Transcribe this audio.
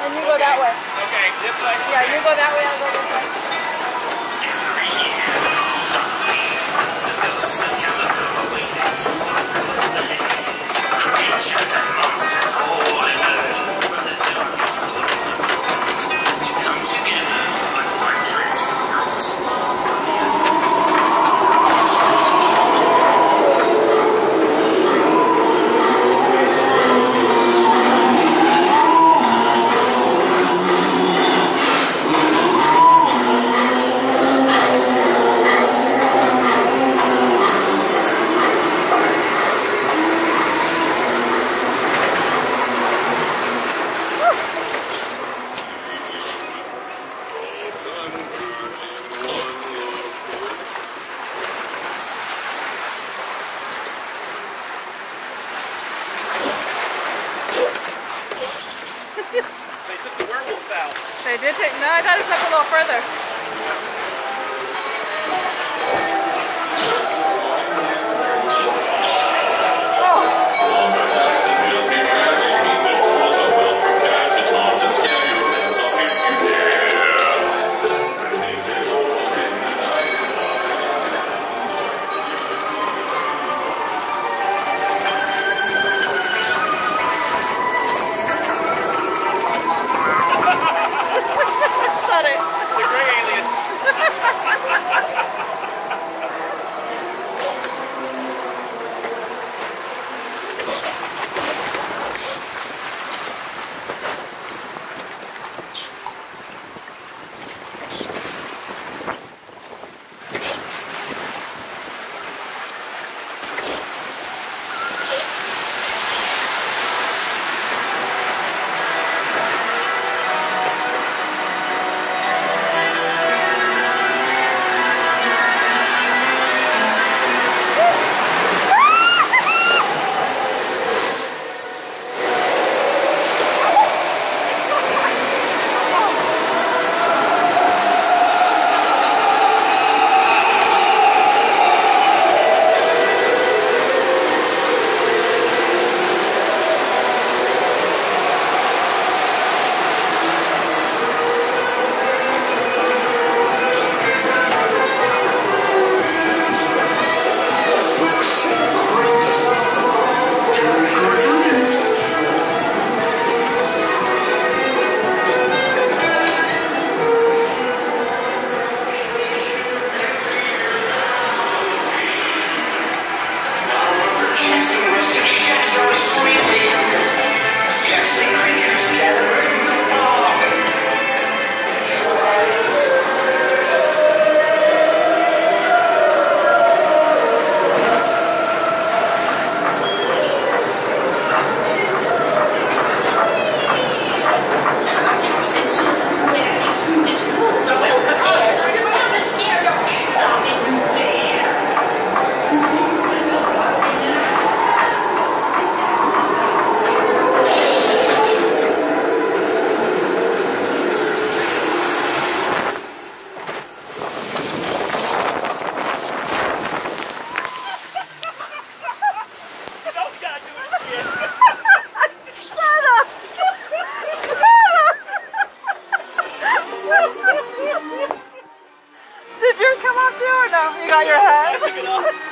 And you okay. go that way. Okay, this way. Yeah, you go that way, I'll go this way. They took the werewolf out. They did take, no, I thought it took a little further. You got your head?